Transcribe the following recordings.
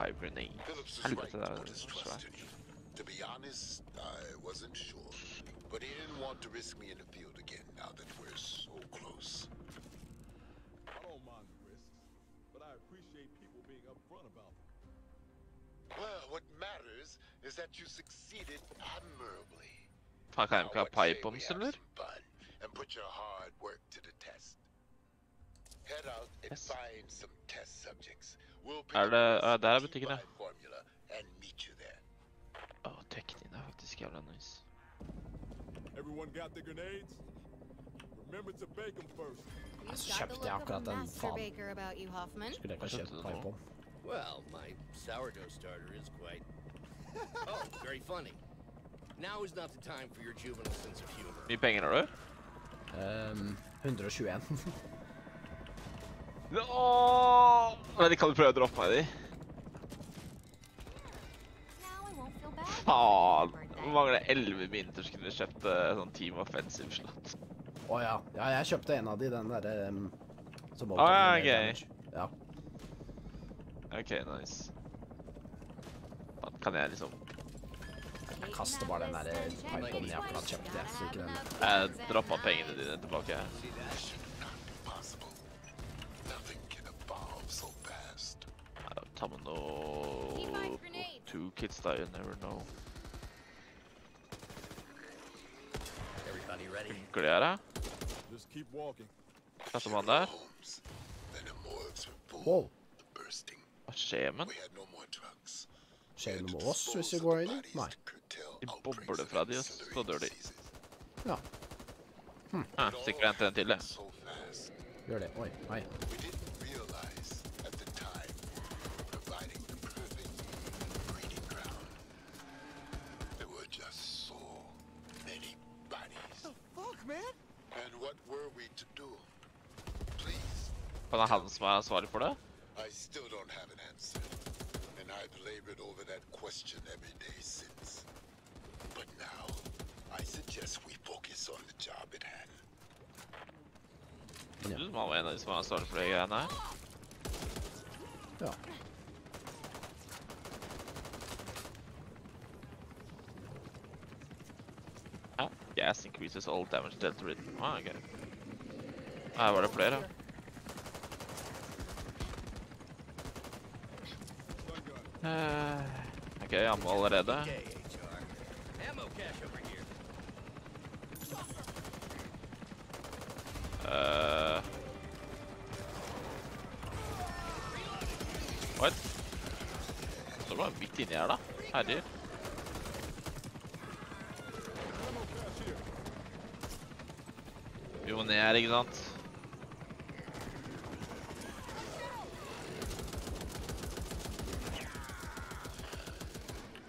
five grenades. Phillips was Helvete, right det to put his trust svært. in you. To be honest, I wasn't sure. But he didn't want to risk me in the field again now that we're so close. I don't mind the risks, but I appreciate people being upfront about them. Well, what matters is that you succeeded admirably. Faen, kan jeg Now, ikke ha what say we pipebombs, have eller? some fun and put your hard work to the test. Head out and Yes. find some test subjects. Er det- uh, der er butikken, ja. Å, teknin er faktisk jævla nice. The kjøpte jeg akkurat den, faen. Skulle jeg ikke kjøpt pipebomb? Well, my sourdough starter is quite. oh, very funny. Now is not the time for your juvenile sense of humor. Mye penger har du? Ehm, 121. Åh! Men de kan jo prøve å droppe meg de. Faen! mangler 11 minter, så kunne jeg kjøpt eh, sånn Team Offensive slott. Å ja. Ja, jeg kjøpte en av de, den derre um, som Å, ja, mer ok. Ja. OK, nice. Kan jeg liksom Jeg kaster bare den der pipebomben jeg akkurat kjøpte, jeg, så ikke den Jeg droppa pengene dine tilbake. Ja, Ta med noe Two kids da, you never know. Everybody ready? Funker det her, da? Just keep walking. Satte man der? Holmes. Then the morgues were full. Wow. Bursting. Hva skjer med We den? had no more drugs. Skjer det We noe had med to oss hvis vi dispose of går the inn? bodies Nei. to curtail De outbreaks bobler of fra de, og ancillary så dør de. diseases. Ja, Ja, Stikker en til en til, jeg. So fast. gjør det. Oi, nei. Kan det være han som er ansvarlig for det? I still don't have an answer. And I've labored over that question every day since. But now, I suggest we focus on the job at hand. Du som han var en av de som var ansvarlig for de greiene her. Ja. Ja. Gas increases all damage dealt to written. Ah, ok. Her var det flere. Eh, ok, ammo allerede. Uh... Eh. What? Så var han midt inni her, da. Herregud. Vi må ned her, ikke sant?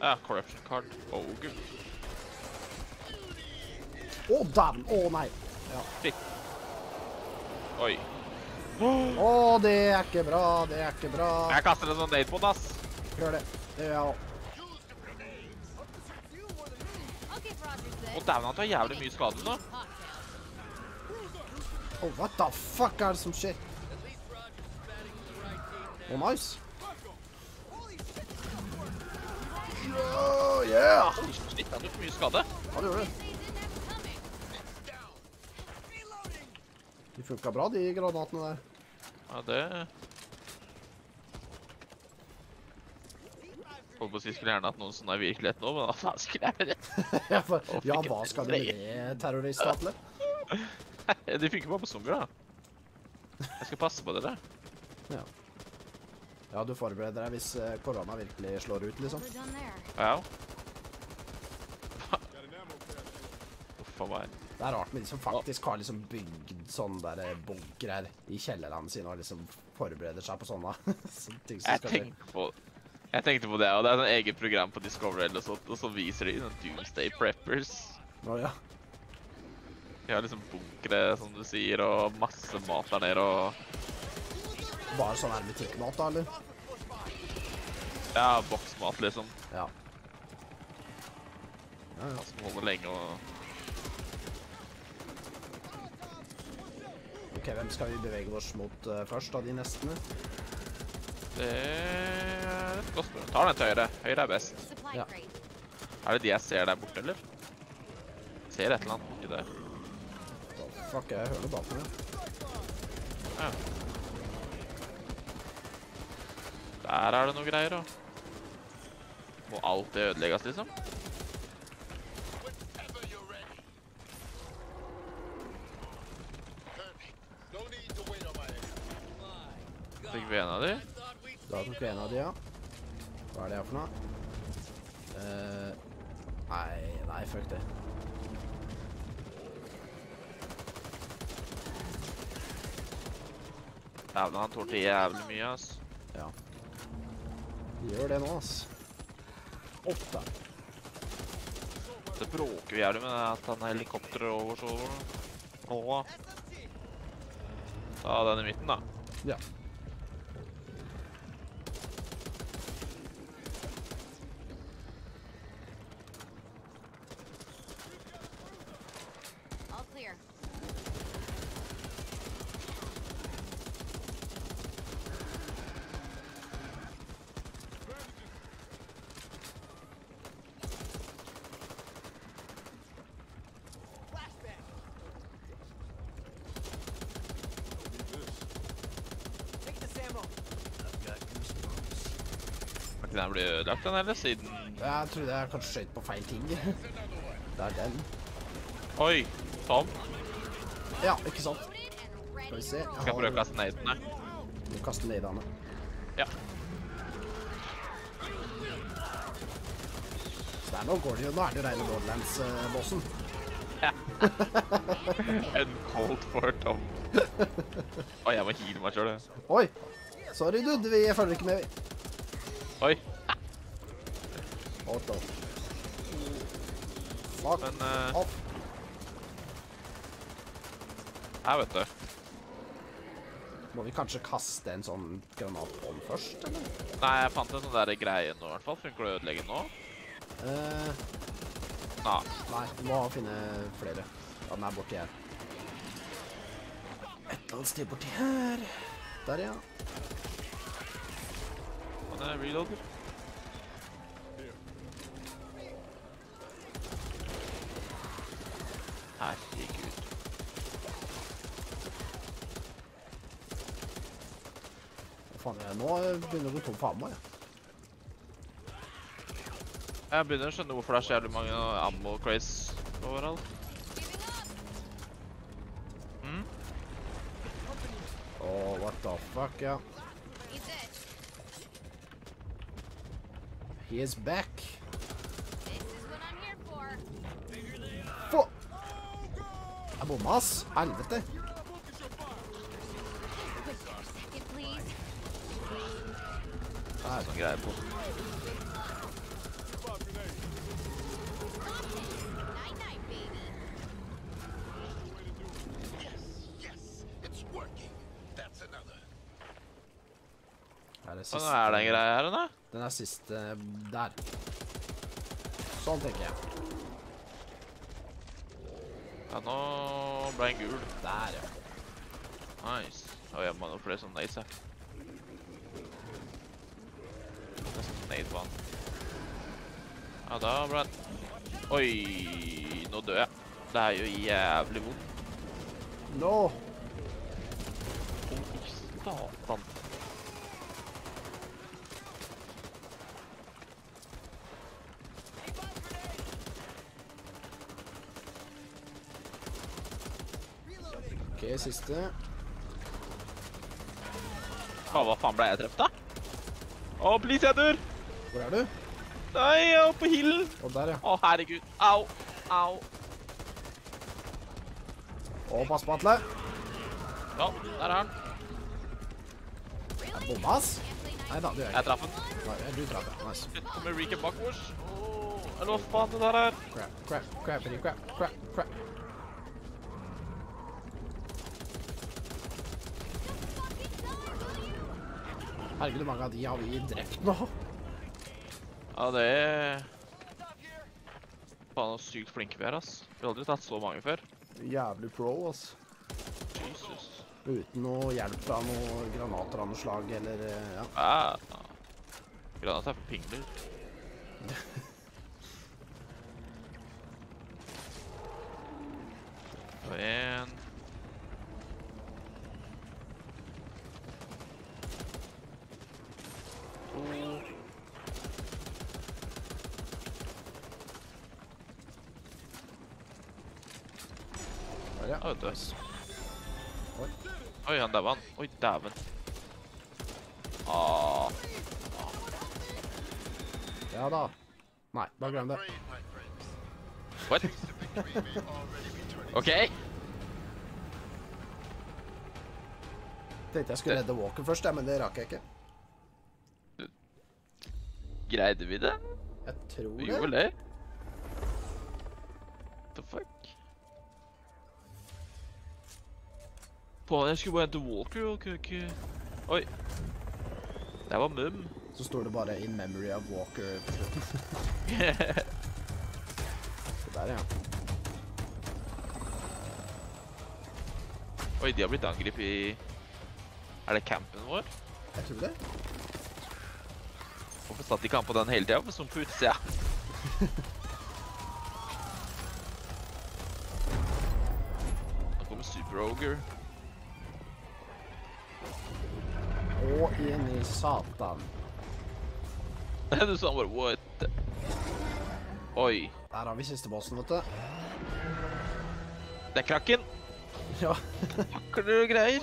Ja, corruption card. Oh, gud. Å, dæven! Å, nei! Oi. Å, det er ikke bra, det er ikke bra. Jeg kaster en sånn date på ass. Gjør det. Det gjør jeg òg. Å, dæven, han tar jævlig mye skade nå. Oh, what the fuck er det som skjer? At least Rogers is batting with the right team Å, now. nice. Oh, yeah! Shit, han tok mye skade. Ja, det gjør det. De funka bra, de granatene der. Ja, det... Holdt på å si skulle gjerne hatt noen sånn i virkelighet nå, men hva faen skulle jeg med det? ja, hva skal du med tre. terrorist-Atle? De funker bare på zombier, da. Jeg skal passe på dere. Ja. ja, du forbereder deg hvis eh, korona virkelig slår ut, liksom. Ja. Got an ammo Uff meg. Det er rart med de som faktisk har liksom bygd sånne der bunkere i kjellerne sine og liksom forbereder seg på sånne sånne ting som Jeg skal tenkte på... Jeg tenkte på det, og det er et eget program på Discovery eller sånt, og så viser de sånn Doomsday Preppers. Å ja. De har liksom bunkere, som du sier, og masse mat der nede, og... Bare sånn her butikkmat, da, eller? Ja, boksmat, liksom. Ja. Ja, ja. Som holder lenge, og... Ok, hvem skal vi bevege oss mot eh, først av de nestene? Det er et godt spørsmål. tar den til høyre. Høyre er best. Ja. Er det de jeg ser der borte, eller? Ser et eller annet borti der. Da Fuck, jeg hører det bak meg. Ja. Der er det noe greier, da. Må alltid ødelegges, liksom. Fikk vi en av de? Da tok vi en av de, ja. Hva er det her for noe? Eh, nei, nei, fuck det. Dæven, han tålte jævlig mye, ass. Ja. Vi gjør det nå, ass. Åtte. Det bråker vi jævlig med at han helikopter over så Nå. Ta den i midten, da. Ja. Ikke den blir ødelagt, den heller, siden Jeg trodde jeg kanskje skjøt på feil ting. Det er den. Oi! Tom, Ja, ikke sant? Skal vi se. roll. skal jeg prøve å kaste nadene? Du kaster nadene. Ja. Så der nå går det jo, nå er det jo reine Borderlands-bossen. En cold for Tom. Oi, jeg må heale meg sjøl, jeg. Oi! Sorry, dude, vi følger ikke med. vi. Oi. What the? Fuck Men uh, off. her, vet du. Må vi kanskje kaste en sånn granat på den først, eller? Nei, jeg fant en sånn der greie nå, i hvert fall. Funker det å ødelegge nå? Uh, Nei. nei, vi må finne flere. Ja, den er borti her. Et eller annet sted borti her. Der, ja. Han er reloader. Herregud. Hva faen, jeg- nå begynner du tom for ammo, ja. Jeg begynner å skjønne hvorfor det er så jævlig mange ammo craze overalt. Åh, up. Mm? Oh, what the fuck, ja. He is back. This is what I'm here for. Få! Jeg bomma, ass. Helvete. Wait there a second, please. Der. Sånn greier på. Night night, baby. Yes, yes, it's working. That's another. Her er Og siste. nå er det en greie her, da. Den er siste der. Sånn tenker jeg. Ja, nå ble den gul. Der, ja. Nice. Og jeg må noe flere som nades jeg. Nesten nade på han. Ja, da ble den... Oi, nå dør jeg. Det er jo jævlig vondt. Nå! Oi, satan. OK, siste. Hva, hva faen ble jeg treffet da? Å, please, jeg dør! Hvor er du? Nei, jeg er på hillen. Å, der, ja. Å, herregud. Au. Au. Å, pass på, Atle. Ja, der er han. Jeg bomma, ass. Nei da, er gjør Jeg ikke. traff han. Nei, du traff, den, Nice. Shit, kommer Rika. Åh, eller hva faen det der er? Crap, crap, crap, crap, crap, crap. Herregud, hvor mange av de har vi drept nå? Ja, det er... Faen, så sykt flinke vi er, ass. Vi har aldri tatt så mange før. Jævlig pro, ass. Jesus. Uten noe hjelp av noe granater av noe slag, eller, eh, ja. Ja. Granat er pingler. Og en. To. Der, ja. Vet du. Oi. Oi, han daua han. Oi, dæven. Ah. Ja da. Nei, bare glem det. What? OK. Tenkte jeg skulle redde Walker først, men det rakk jeg ikke. Greide vi det? Jeg tror det. Vi gjorde det? What the fuck? Faen, jeg skulle bare hente Walker og ikke Oi. Det var mum. Så står det bare 'In memory of Walker' på slutten. Så der, ja. Oi, de har blitt angrepet i Er det campen vår? Jeg tror det. Hvorfor satt de ikke han på den hele tida? Som på utsida. Nå kommer Super Ogre. Og inn i satan. du sa bare what? Oi. Der har vi siste bossen, vet du. Det er krakken. Ja. Pakker du greier.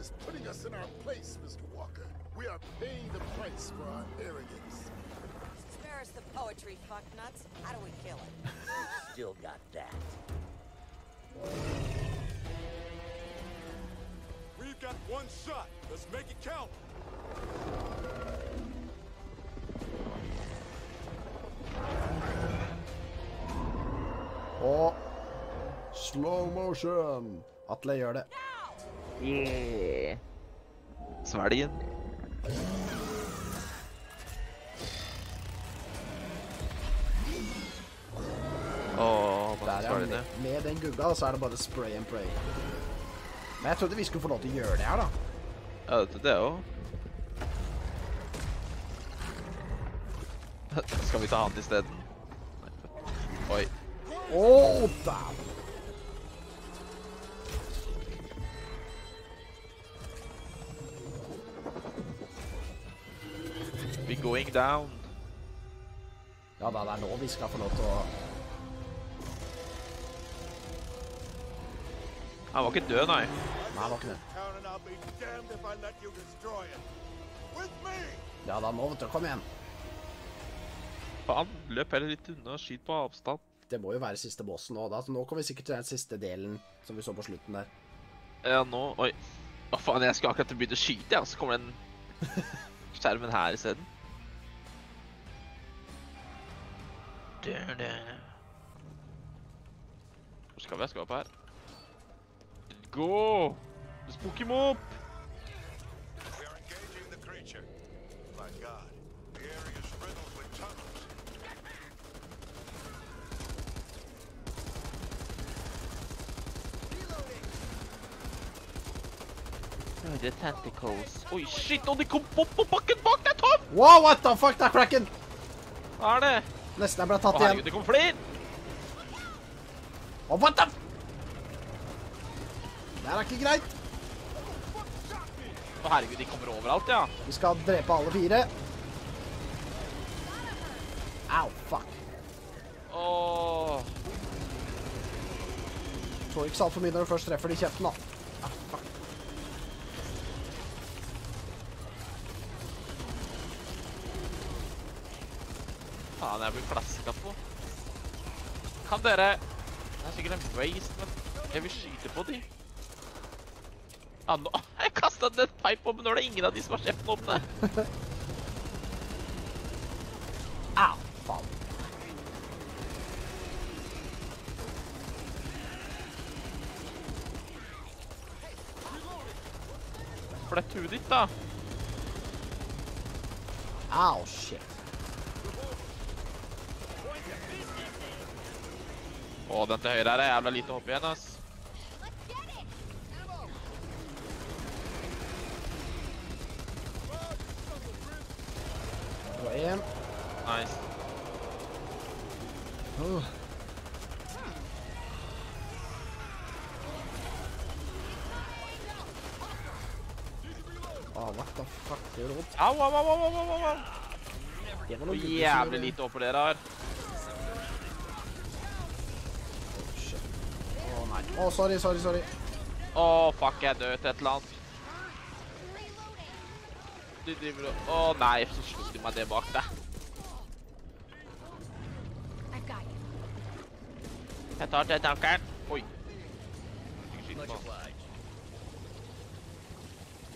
Is putting us in our place, Mr. Walker. We are paying the price for our arrogance. Spare us the poetry, fucknuts. How do we kill it? Still got that. Got one shot. Let's make it count. Og slow motion. Atle gjør det. Yeah. Svelgen. Åh, Der, bare ja. det. Med, med den gugga så er det bare spray and pray. Men jeg trodde vi skulle få lov til å gjøre det her, da. Ja, det, det òg. Skal vi ta han isteden? Oi. Å, dæven. We're going down. Ja da, det er nå vi skal få lov til å Han var ikke død, nei. Nei, han var ikke det. Me! Ja da, nå, vet du. Kom igjen. Faen, løp heller litt unna. Skyt på avstand. Det må jo være siste bossen nå. da. Så nå kommer vi sikkert til den siste delen som vi så på slutten der. Ja, nå Oi. Å, faen, jeg skal akkurat begynne å skyte, ja. Så kommer den skjermen her isteden. Hvor skal vi? Jeg skal opp her. Gå! Spook him opp! We are engaging the creature. My God, the area is riddled with tunnels. Oi, det er tentacles. Oh shit! Og de kom opp på bakken bak deg, Tom! Wow, what the fuck? Det er Kraken! Hva er det? Nesten jeg ble Å, tatt herregud, igjen. det kom flere! Å, what the f... Det er ikke greit. Å, herregud, de kommer overalt, ja. Vi skal drepe alle fire. Au, fuck. Åh. Får ikke så altfor mye når du først treffer de i kjeften, da. Ah, fuck. Faen, jeg blir flasket på. Kan dere Det er sikkert en waste, men jeg vil skyte på de. Nå Jeg kasta en pipe på, men nå er det ingen av de som har kjeften åpne. Au, faen. Flett huet ditt, da. Au, shit. Å, den til høyre her er jævla lite å hoppe igjen, ass. Let's get it! Slå én. Nice. Uh. Ah, what the fuck? Det gjør vondt. Au, au, au, au, au, au, au. Det var noe jævlig lite oppå dere her. Oh, shit. Å nei. Å, sorry, sorry, sorry. Å, fuck, jeg døde død til et eller annet. De driver og Å nei, så slo de meg det bak deg. Jeg tar til tankeren. Oi. Ikke skyt Much på han.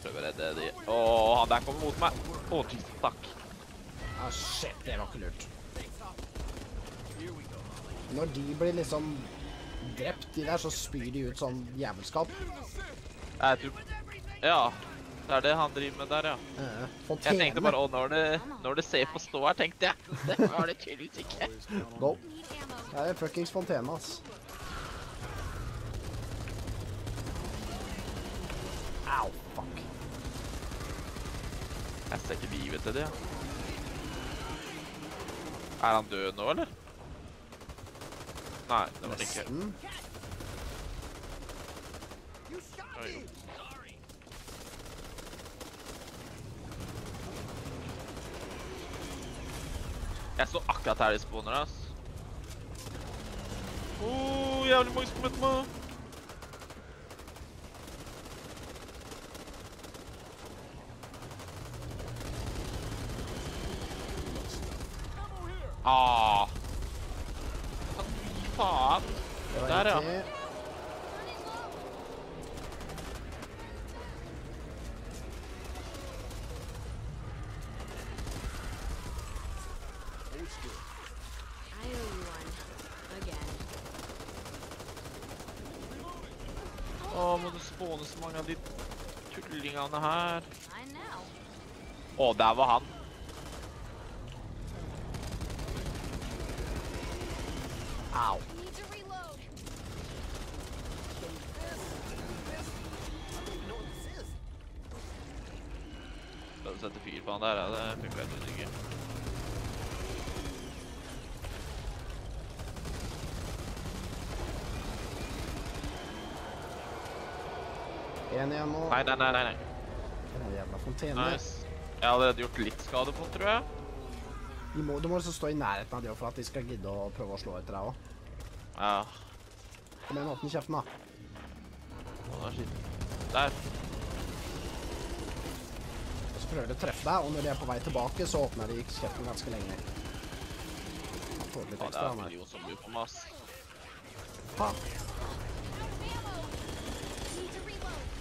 obliged. Å redde de. Åh, han der kommer mot meg. Å, tusen takk. Ah, shit, det var ikke lurt. Når de blir liksom drept, de der, så spyr de ut sånn jævelskap. Jeg tror Ja. Det er det han driver med der, ja. Uh, Jeg tenkte bare å, når det, når det ser på stå her, tenkte jeg. Det var det tydeligvis ikke. Go. Det er fuckings fontene, ass. Jeg ser ikke livet til det, ja. Er han død nå, eller? Nei, det var det ikke. Oi. Jeg står akkurat her de spawner, ass. Åh, jævlig mange som etter meg. Ah. Fy faen. Der, ja. Åh, må du spåne så mange av de tullingene her. Åh. Å, der var han. Au. Need to reload. Skal du sette fyr på han der? Ja, det funker jeg ikke. En igjen nå. Nei, nei, nei, nei. nei. Den jævla fontene. Nice. Jeg har allerede gjort litt skade på den, tror jeg. De må, du må liksom stå i nærheten av dem for at de skal gidde å prøve å slå etter deg også. Ja. Kom igjen, åpne kjeften da. Å, det er skitt. Der. Og så prøver de å treffe deg, og når de er på vei tilbake, så åpner de kjeften ganske lenge. Han får litt det ekstra, er han her. million zombier på meg, ass. Faen. Ammo. Need to reload.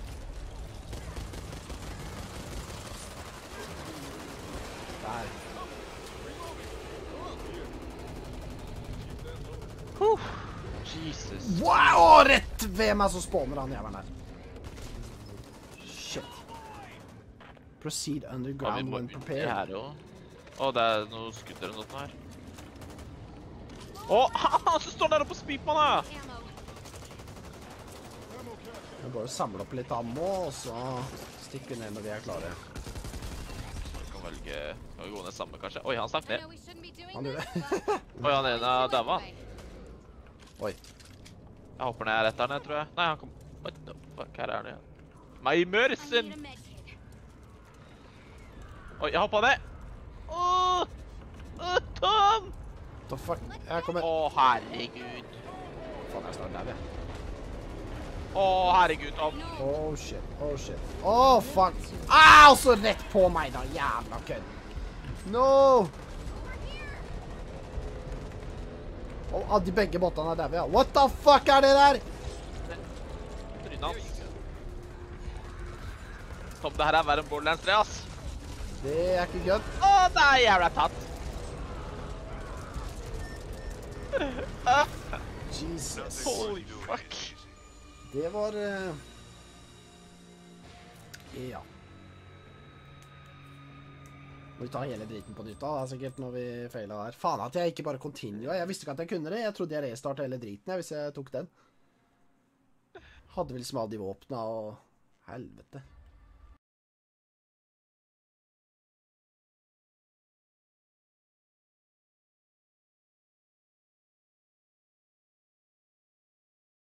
Jesus. Wow, rett ved meg så spawner han jævlen her. Shit. Proceed Har vi underground bare when prepared. her også? Å, det er noe skudd eller noe sånt her. Å, han som står der oppe og spyr på meg! Vi bare samle opp litt ammo, og så stikker vi ned når vi er klare. Vi kan velge Skal vi gå ned sammen, kanskje? Oi, han stakk ned. Han gjør det. Oi, han ene en av daua. Oi. Jeg hopper ned rett der ned, tror jeg. Nei, han kom What the fuck, her er han igjen. Med kit. Oi, jeg hoppa ned! Åh! Åh, Tom! The fuck? Jeg kommer. Åh, herregud. Faen, jeg står der, jeg. Åh, herregud, Tom. Oh shit, oh shit. Oh fuck. Au, så rett på meg da, jævla kødd. No! Og de begge båtene er der, ja. What the fuck er det der? Trynet hans. Tom, det her er verre enn Borderlands 3, ass. Det er ikke good. Å, nei, jævla tatt. Jesus. Holy fuck. Det var... eh, Ja. Må vi ta hele driten på nytt da, er sikkert når vi feilet der. Faen at jeg ikke bare continua. Jeg visste ikke at jeg kunne det. Jeg trodde jeg restarta hele driten jeg, hvis jeg tok den. Hadde vel liksom i våpna og... Helvete.